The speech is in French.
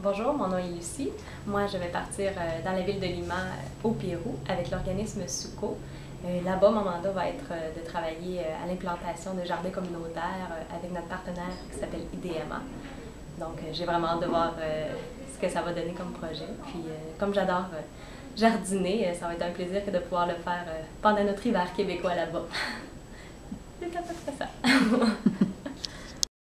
Bonjour, mon nom est Lucie. Moi, je vais partir euh, dans la ville de Lima, euh, au Pérou, avec l'organisme SUCO. Euh, là-bas, mon mandat va être de travailler à l'implantation de jardins communautaires avec notre partenaire qui s'appelle IDMA. Donc, j'ai vraiment hâte de voir ce que ça va donner comme projet. Puis, comme j'adore jardiner, ça va être un plaisir que de pouvoir le faire pendant notre hiver québécois là-bas. C'est à peu près ça.